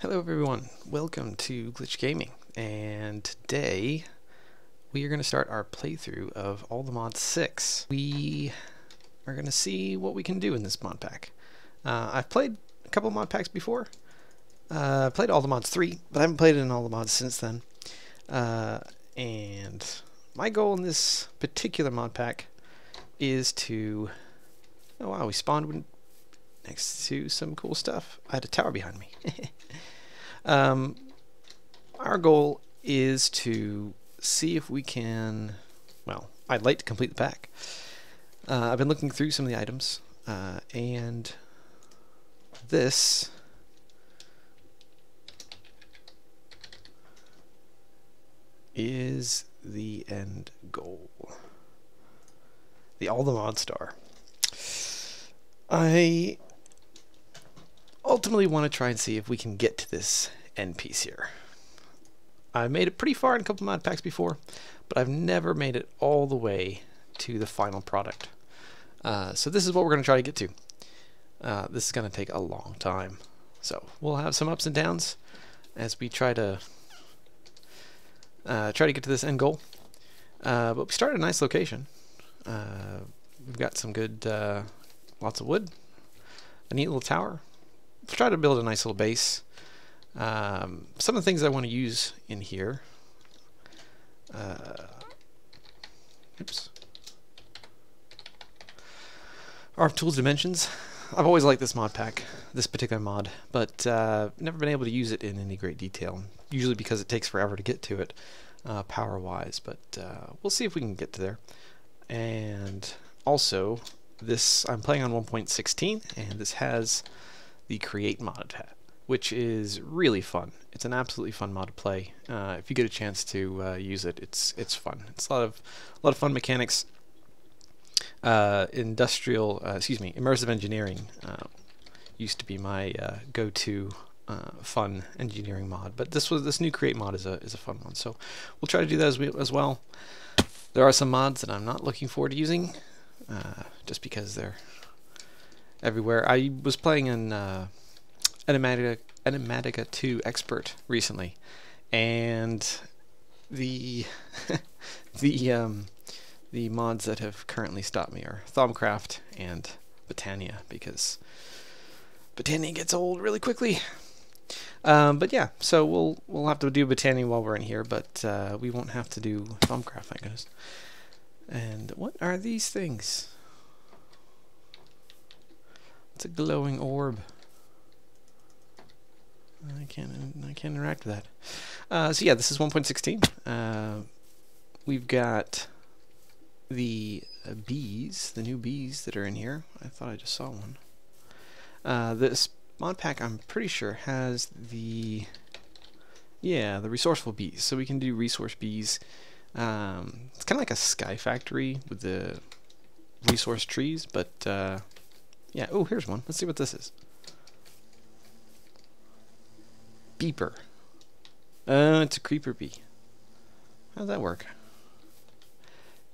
Hello everyone, welcome to Glitch Gaming, and today we are going to start our playthrough of All the Mods 6. We are going to see what we can do in this mod pack. Uh, I've played a couple mod packs before. Uh, I played All the Mods 3, but I haven't played it in All the Mods since then. Uh, and my goal in this particular mod pack is to... Oh wow, we spawned next to some cool stuff. I had a tower behind me. Um, our goal is to see if we can, well, I'd like to complete the pack. Uh, I've been looking through some of the items, uh, and this is the end goal. The All the Mod Star. I ultimately want to try and see if we can get to this end piece here. I've made it pretty far in a couple mod packs before, but I've never made it all the way to the final product. Uh, so this is what we're going to try to get to. Uh, this is going to take a long time. So we'll have some ups and downs as we try to uh, try to get to this end goal. Uh, but we start at a nice location. Uh, we've got some good, uh, lots of wood, a neat little tower, try to build a nice little base. Um, some of the things I want to use in here. Uh, oops. RFTools Dimensions. I've always liked this mod pack, this particular mod, but uh, never been able to use it in any great detail. Usually because it takes forever to get to it, uh, power-wise. But uh, we'll see if we can get to there. And also, this I'm playing on 1.16, and this has the Create mod, which is really fun. It's an absolutely fun mod to play. Uh, if you get a chance to uh, use it, it's it's fun. It's a lot of a lot of fun mechanics. Uh, industrial, uh, excuse me, immersive engineering uh, used to be my uh, go-to fun engineering mod, but this was this new Create mod is a is a fun one. So we'll try to do that as, we, as well. There are some mods that I'm not looking forward to using, just because they're everywhere. I was playing in uh, Enigmatica, Enigmatica 2 Expert recently, and the the um, the mods that have currently stopped me are Thaumcraft and Botania because Botania gets old really quickly. Um, but yeah, so we'll we'll have to do Botania while we're in here, but uh, we won't have to do Thaumcraft, thank goodness. And what are these things? It's a glowing orb. I can't I can't interact with that. Uh, so yeah, this is 1.16. Uh, we've got the uh, bees, the new bees that are in here. I thought I just saw one. Uh, this mod pack, I'm pretty sure, has the yeah the resourceful bees. So we can do resource bees. Um, it's kind of like a sky factory with the resource trees, but uh, yeah, oh, here's one. Let's see what this is. Beeper. Uh, it's a creeper bee. How's that work?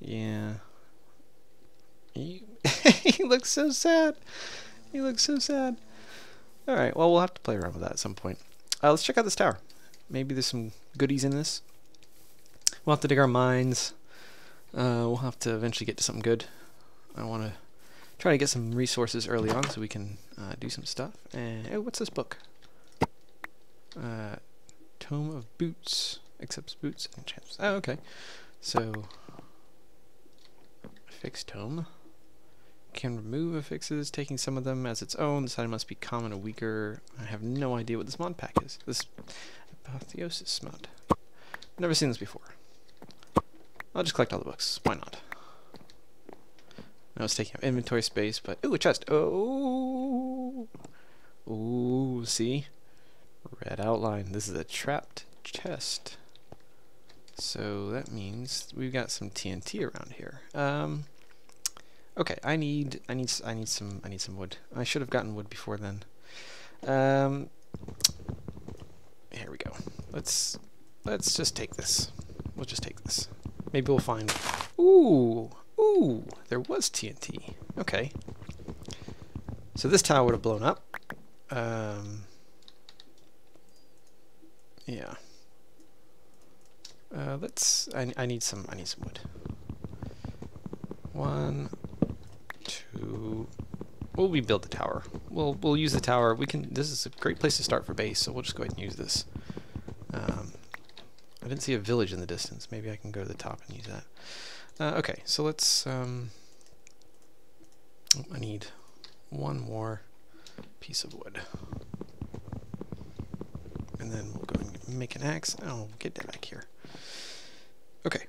Yeah. He, he looks so sad. He looks so sad. Alright, well, we'll have to play around with that at some point. Uh, let's check out this tower. Maybe there's some goodies in this. We'll have to dig our mines. Uh, we'll have to eventually get to something good. I want to try to get some resources early on so we can uh, do some stuff. And oh, what's this book? Uh, Tome of Boots accepts boots and champs. Oh, okay. So fix tome can remove affixes, taking some of them as its own. This item must be common or weaker. I have no idea what this mod pack is. This apotheosis mod. Never seen this before. I'll just collect all the books. Why not? I was taking up inventory space, but ooh, a chest. Oh, ooh, see, red outline. This is a trapped chest. So that means we've got some TNT around here. Um, okay, I need, I need, I need some, I need some wood. I should have gotten wood before then. Um, here we go. Let's, let's just take this. We'll just take this. Maybe we'll find. Ooh, Ooh, there was TNT. Okay. So this tower would have blown up. Um, Yeah. Uh, let's. I, I need some. I need some wood. One, two. Well, we build the tower. We'll we'll use the tower. We can. This is a great place to start for base, so we'll just go ahead and use this. Um, I didn't see a village in the distance. Maybe I can go to the top and use that. Uh, okay, so let's. Um, oh, I need one more piece of wood. And then we'll go and make an axe. Oh, get that back here. Okay.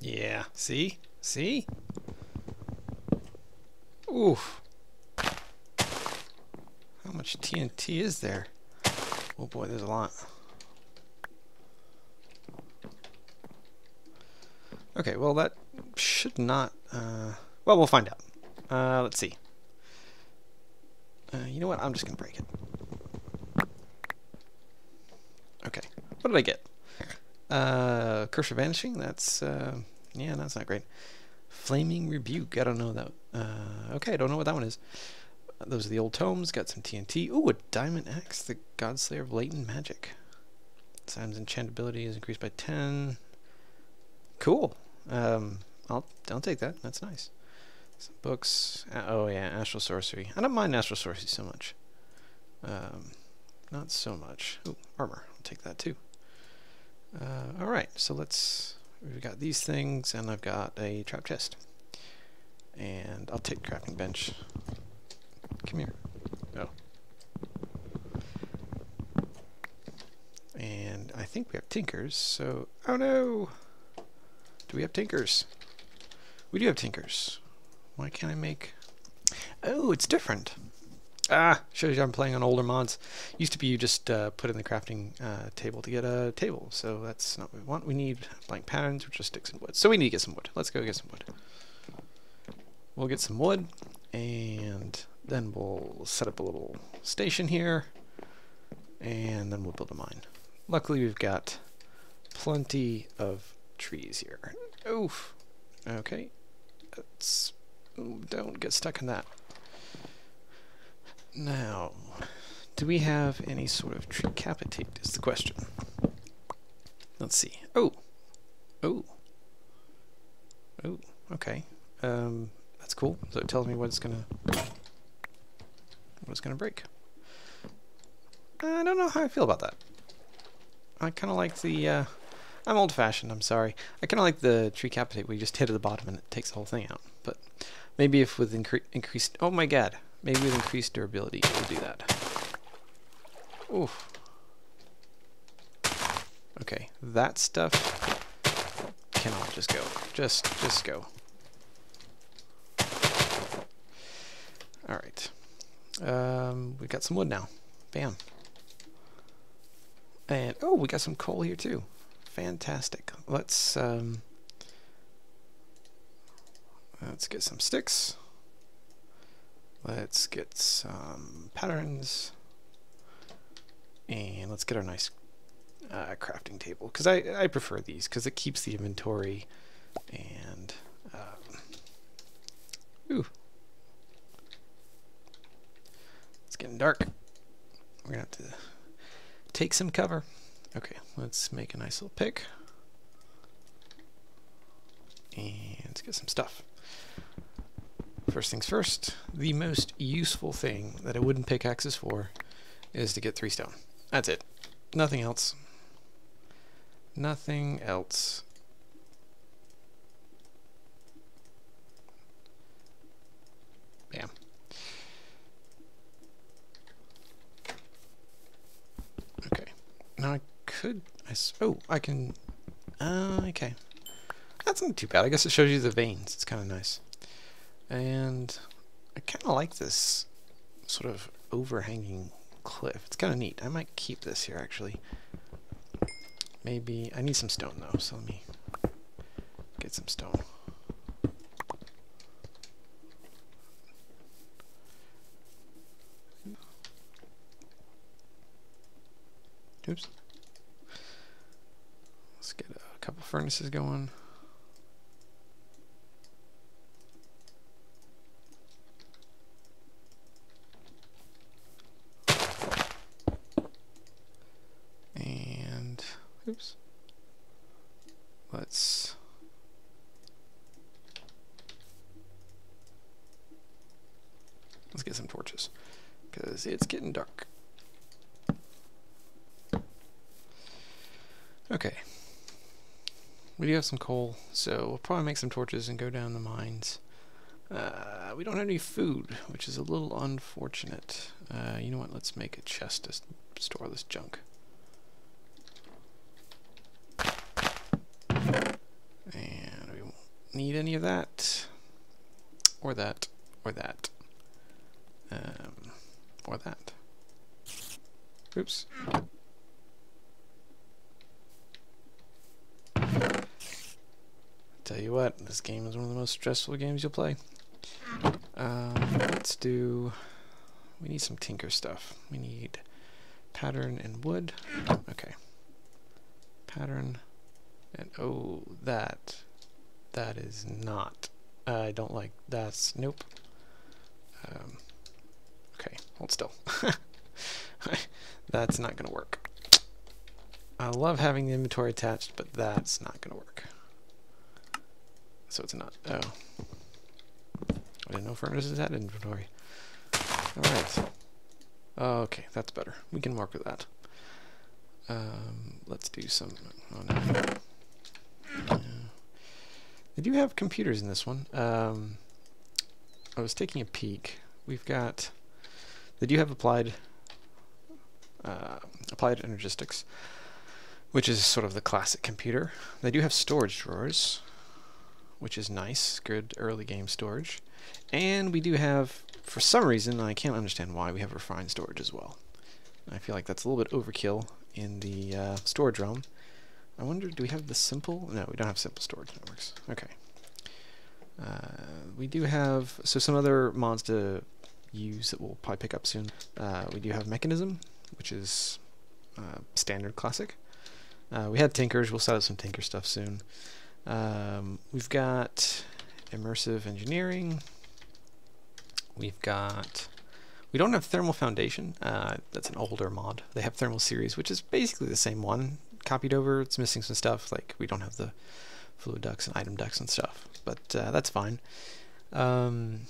Yeah, see? See? Oof. How much TNT is there? Oh boy, there's a lot. Okay, well that should not, uh, well we'll find out. Uh, let's see. Uh, you know what, I'm just gonna break it. Okay, what did I get? Uh, Curse of Vanishing, that's, uh, yeah, that's not great. Flaming Rebuke, I don't know that, uh, okay, I don't know what that one is. Those are the old tomes, got some TNT. Ooh, a Diamond Axe, the Godslayer of Latent Magic. Sam's enchantability is increased by 10. Cool. Um, I'll I'll take that. That's nice. Some books. Uh, oh yeah, astral sorcery. I don't mind astral sorcery so much. Um, not so much. Ooh, armor. I'll take that too. Uh, all right. So let's. We've got these things, and I've got a trap chest. And I'll take crafting bench. Come here. Oh. And I think we have tinkers. So, oh no. Do we have tinkers? We do have tinkers. Why can't I make... Oh, it's different. Ah, shows you I'm playing on older mods. Used to be you just uh, put in the crafting uh, table to get a table, so that's not what we want. We need blank patterns, which are sticks and wood. So we need to get some wood. Let's go get some wood. We'll get some wood, and then we'll set up a little station here, and then we'll build a mine. Luckily, we've got plenty of trees here. Oof. Okay. Let's don't get stuck in that. Now, do we have any sort of tree capitate is the question. Let's see. Oh. Oh. Oh, okay. Um, that's cool. So it tells me what it's gonna what it's gonna break. I don't know how I feel about that. I kind of like the uh, I'm old-fashioned, I'm sorry. I kind of like the tree capitate where you just hit at the bottom and it takes the whole thing out. But maybe if with incre increased... Oh my god. Maybe with increased durability we'll do that. Oof. Okay, that stuff cannot just go. Just, just go. Alright. Um, we got some wood now. Bam. And, oh, we got some coal here too. Fantastic. Let's um, let's get some sticks. Let's get some patterns. And let's get our nice uh, crafting table. Because I, I prefer these because it keeps the inventory and... Um, ooh. It's getting dark. We're going to have to take some cover. Okay, let's make a nice little pick. And let's get some stuff. First things first, the most useful thing that a wooden pickaxe is for is to get three stone. That's it. Nothing else. Nothing else. Bam. Okay. Now I could... I, oh, I can... Uh, okay. That's not too bad. I guess it shows you the veins. It's kind of nice. And I kind of like this sort of overhanging cliff. It's kind of neat. I might keep this here, actually. Maybe... I need some stone, though, so let me get some stone. Oops. Couple furnaces going. Oops. Let's let's get some torches because it's getting dark. Okay. We do have some coal, so we'll probably make some torches and go down the mines. Uh, we don't have any food, which is a little unfortunate. Uh, you know what? Let's make a chest to store this junk. And we won't need any of that. Or that. Or that. Um, or that. Oops. Tell you what, this game is one of the most stressful games you'll play. Um, let's do... We need some tinker stuff. We need pattern and wood. Okay. Pattern and oh, that. That is not. I don't like that's nope. Um, okay, hold still. that's not gonna work. I love having the inventory attached, but that's not gonna work. So it's not. Oh. I didn't know furnaces had inventory. Alright. Okay, that's better. We can work with that. Um, let's do some... Oh no. They do have computers in this one. Um, I was taking a peek. We've got... They do have applied... Uh, applied energistics, which is sort of the classic computer. They do have storage drawers, which is nice. Good early game storage. And we do have, for some reason, I can't understand why, we have refined storage as well. I feel like that's a little bit overkill in the uh, storage realm. I wonder, do we have the simple? No, we don't have simple storage networks. Okay. Uh, we do have, so some other mods to use that we'll probably pick up soon. Uh, we do have Mekanism, which is uh, standard classic. Uh, we had Tinkers, we'll set up some Tinker stuff soon. Um, we've got Immersive Engineering. We've got... We don't have Thermal Foundation. Uh, that's an older mod. They have Thermal Series, which is basically the same one. Copied over. It's missing some stuff. Like, we don't have the fluid ducts and item ducts and stuff. But uh, that's fine. Um,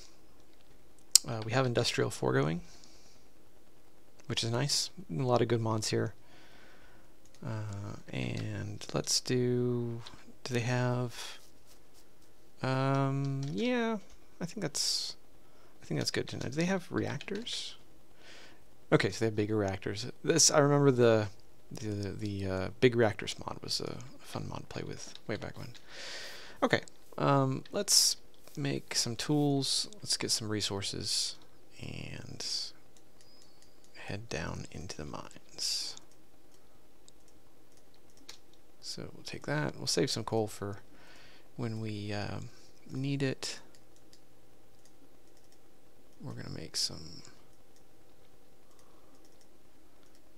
uh, we have Industrial Foregoing, which is nice. A lot of good mods here. Uh, and let's do... Do they have... Um, yeah, I think that's I think that's good to know. Do they have reactors? Okay, so they have bigger reactors. This I remember the the the uh, big reactors mod was a, fun mod to play with way back when. Okay, um, let's make some tools. Let's get some resources and head down into the mines. So we'll take that. We'll save some coal for when we um, need it. We're going to make some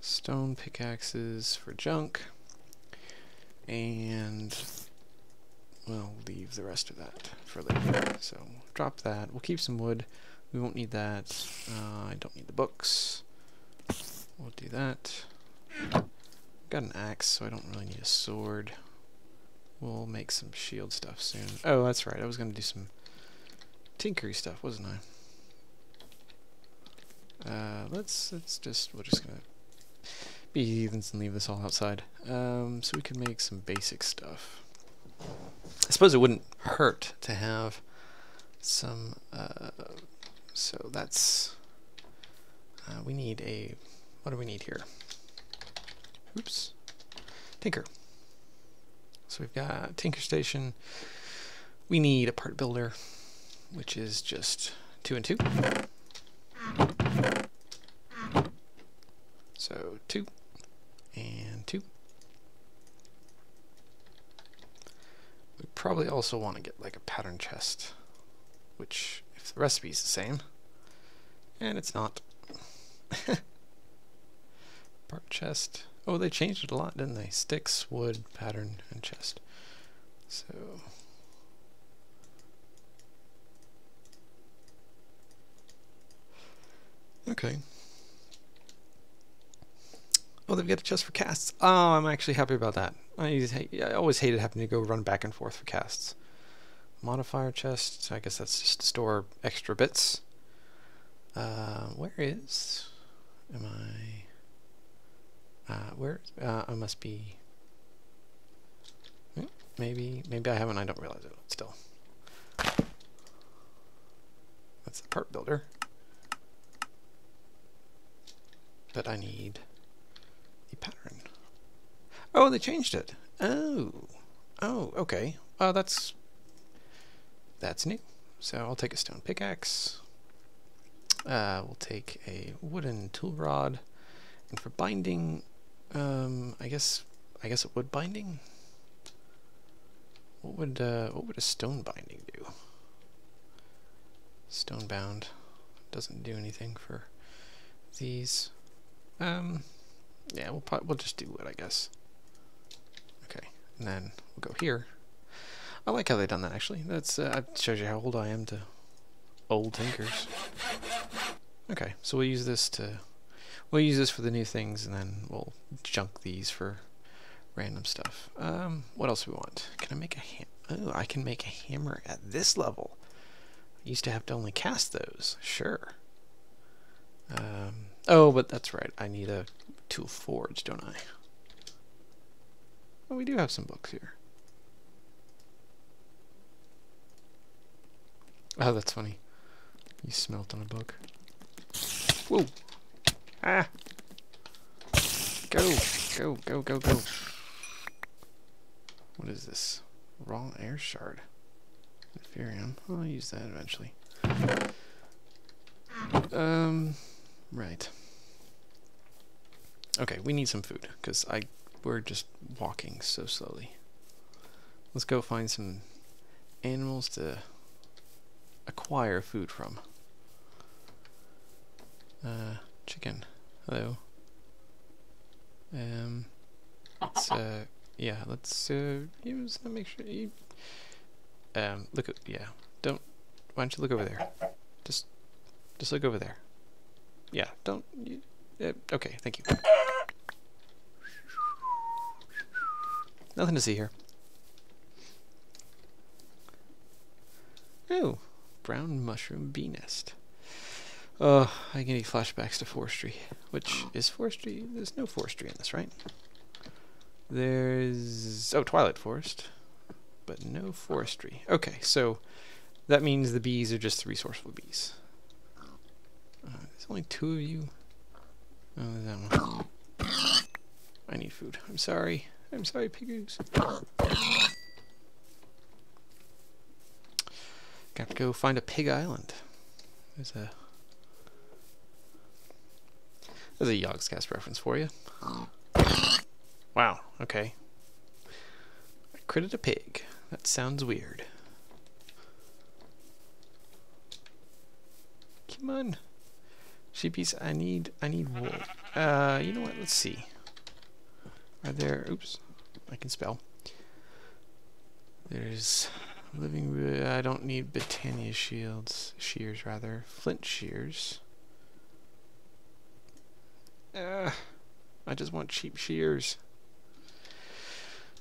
stone pickaxes for junk. And we'll leave the rest of that for later. So drop that. We'll keep some wood. We won't need that. Uh, I don't need the books. We'll do that. Got an axe, so I don't really need a sword. We'll make some shield stuff soon. Oh, that's right. I was going to do some tinkery stuff, wasn't I? Uh, let's let's just we're just gonna be heathens and leave this all outside. Um, so we can make some basic stuff. I suppose it wouldn't hurt to have some. Uh, so that's uh, we need a. What do we need here? Oops. Tinker. So we've got Tinker Station. We need a part builder, which is just two and two. So two and two. We probably also want to get like a pattern chest, which if the recipe is the same, and it's not. part chest. Oh, they changed it a lot, didn't they? Sticks, wood, pattern, and chest. So... Okay. Oh, they've got a chest for casts. Oh, I'm actually happy about that. I, I always hated having to go run back and forth for casts. Modifier chest. I guess that's just to store extra bits. Uh, where is? Am I? Uh, where? Uh, I must be. Hmm, maybe, maybe I haven't. I don't realize it still. That's the part builder. But I need the pattern. Oh, they changed it. Oh. Oh, okay. Oh, that's that's new. So I'll take a stone pickaxe. Uh, we'll take a wooden tool rod, and for binding, um, I guess I guess a wood binding. What would uh, what would a stone binding do? Stone bound doesn't do anything for these. Um, yeah, we'll we'll just do wood, I guess. Okay, and then we'll go here. I like how they've done that actually. That's uh, that shows you how old I am to old tinkers. Okay, so we'll use this to we'll use this for the new things, and then we'll junk these for random stuff. Um, what else we want? Can I make a ham? Oh, I can make a hammer at this level. I used to have to only cast those. Sure. Um, oh, but that's right. I need a tool forge, don't I? Oh, we do have some books here. Oh, that's funny. You smelt on a book. Whoa! Ah! Go! Go, go, go, go. What is this? Raw air shard. Ethereum. I'll use that eventually. Um, right. Okay, we need some food, because I we're just walking so slowly. Let's go find some animals to acquire food from. Uh, chicken. Hello. Um, let's, uh, yeah, let's, uh, use, make sure you, um, look at, yeah, don't, why don't you look over there? Just, just look over there. Yeah, don't, you, uh, okay, thank you. Nothing to see here. Oh, brown mushroom bee nest. Uh, I get flashbacks to forestry. Which is forestry? There's no forestry in this, right? There's... Oh, Twilight Forest. But no forestry. Okay, so that means the bees are just the resourceful bees. Uh, there's only two of you. Oh, that one. I need food. I'm sorry. I'm sorry, Pigoos. Got to go find a pig island. There's a there's a Yogscast reference for you. Wow, okay. I critted a pig. That sounds weird. Come on. Sheepies, I need I need wool. Uh you know what, let's see. Are there oops, I can spell. There's living I don't need Botania shields shears rather. Flint shears. Uh, I just want cheap shears.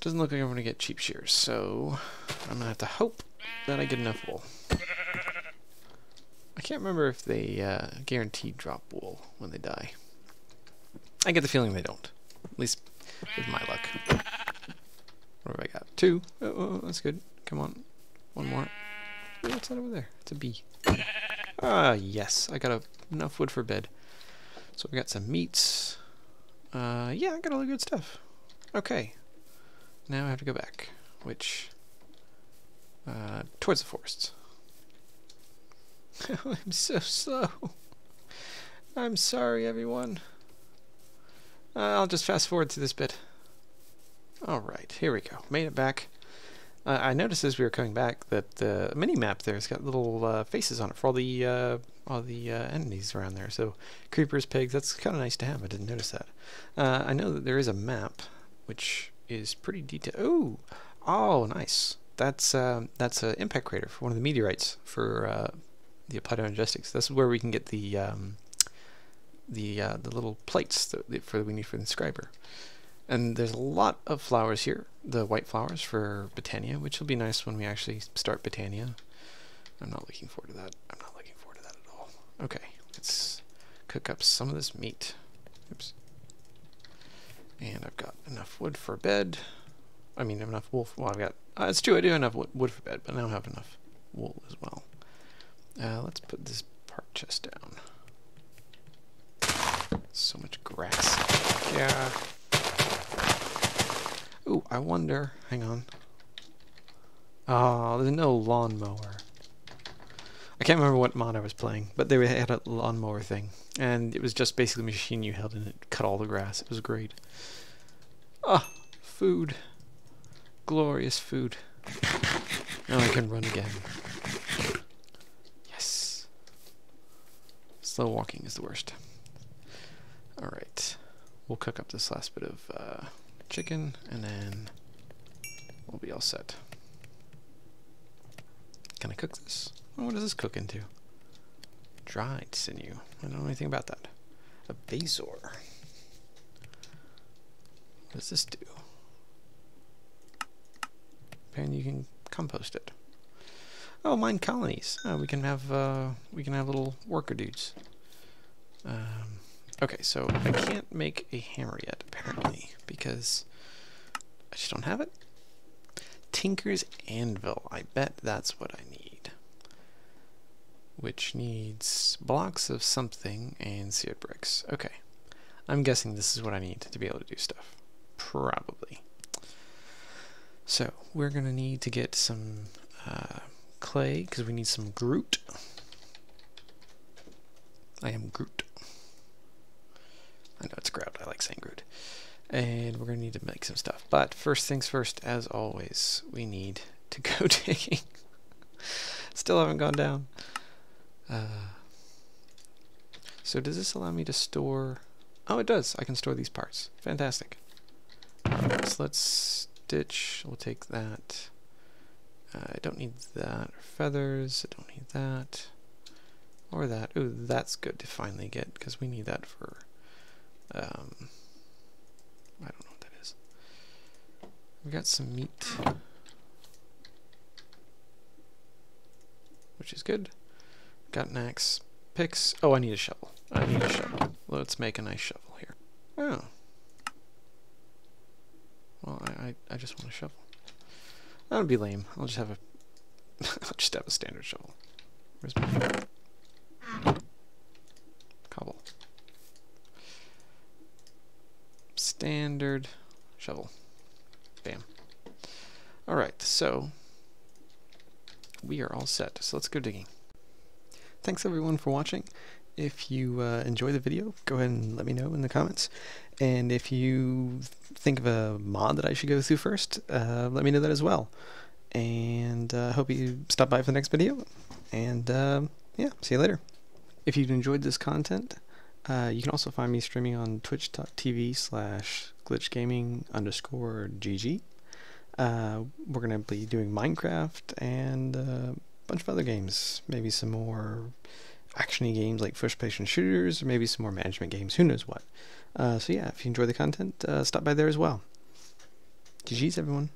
Doesn't look like I'm going to get cheap shears, so I'm going to have to hope that I get enough wool. I can't remember if they uh, guaranteed drop wool when they die. I get the feeling they don't. At least with my luck. What have I got? Two. Oh, oh, oh that's good. Come on. One more. Oh, what's that over there? It's a bee. Ah, yes. I got a, enough wood for bed. So we got some meats. Uh, yeah, I got all the good stuff. Okay. Now I have to go back, which, uh, towards the forests. I'm so slow. I'm sorry, everyone. Uh, I'll just fast forward to this bit. Alright, here we go. Made it back. Uh, I noticed as we were coming back that the mini map there's got little uh, faces on it for all the uh, all the uh, enemies around there. So creepers, pigs. That's kind of nice to have. I didn't notice that. Uh, I know that there is a map which is pretty detailed. Oh, oh, nice. That's um, that's an impact crater for one of the meteorites for uh, the Applied Energistics. This is where we can get the um, the uh, the little plates that, for we need for the inscriber. And there's a lot of flowers here, the white flowers for Botania, which will be nice when we actually start Botania. I'm not looking forward to that. I'm not looking forward to that at all. Okay, let's cook up some of this meat. Oops. And I've got enough wood for a bed. I mean, enough wool. Well, I've got. Uh, it's true, I do have enough wood for bed, but I don't have enough wool as well. Uh, let's put this part chest down. So much grass. Yeah. Ooh, I wonder. Hang on. Oh, there's no lawnmower. I can't remember what mod I was playing, but they had a lawnmower thing, and it was just basically a machine you held and it cut all the grass. It was great. Ah, food. Glorious food. Now I can run again. Yes. Slow walking is the worst. Alright. We'll cook up this last bit of uh, chicken, and then we'll be all set. Can I cook this? What does this cook into? Dried sinew. I don't know anything about that. A Bazor. What does this do? Apparently you can compost it. Oh, MineColonies. Oh, we can have uh, we can have little worker dudes. Um, okay, so I can't make a hammer yet, apparently, because I just don't have it. Tinker's Anvil. I bet that's what I need. Which needs blocks of something and seared bricks. Okay. I'm guessing this is what I need to be able to do stuff. Probably. So, we're going to need to get some uh, clay, because we need some Groot. I am Groot. I know it's Grout. I like saying Groot and we're going to need to make some stuff. But first things first, as always, we need to go digging. Still haven't gone down. Uh, so does this allow me to store... Oh, it does. I can store these parts. Fantastic. so let's stitch. We'll take that. Uh, I don't need that. Feathers. I don't need that. Or that. Ooh, that's good to finally get, because we need that for... Um, I don't know what that is. We got some meat. Which is good. Got an axe. Picks. Oh, I need a shovel. I need a shovel. Let's make a nice shovel here. Oh. Well, I, I, I just want a shovel. That would be lame. I'll just have a I'll just have a standard shovel. Where's my Shovel? cobble? standard shovel. Bam. Alright, so we are all set. So let's go digging. Thanks everyone for watching. If you uh, enjoy the video, go ahead and let me know in the comments. And if you think of a mod that I should go through first, uh, let me know that as well. And I uh, hope you stop by for the next video. And uh, yeah, see you later. If you've enjoyed this content, uh, you can also find me streaming on twitch.tv slash glitchgaming underscore GG. Uh, we're going to be doing Minecraft and uh, bunch of other games. Maybe some more actiony games like first-person shooters, or maybe some more management games. Who knows what. Uh, so yeah, if you enjoy the content, uh, stop by there as well. GG's, everyone.